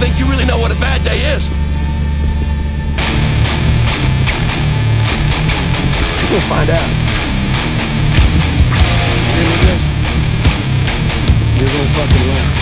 think you really know what a bad day is. Gonna find out. You're gonna fucking learn.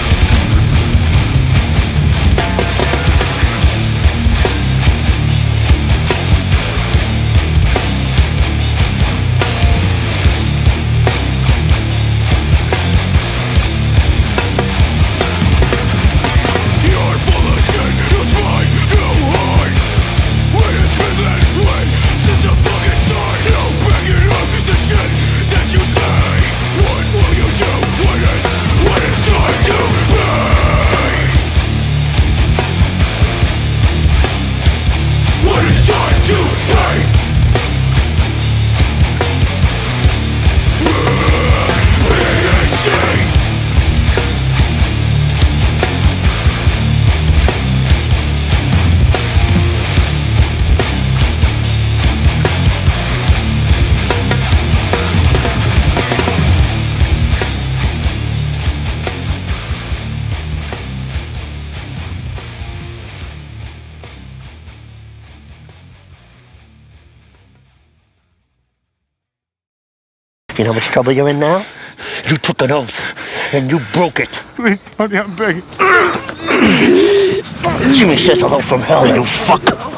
You know how much trouble you're in now? You took an oath, and you broke it. Please, Tony, I'm begging. Jimmy says hello from hell, you fuck.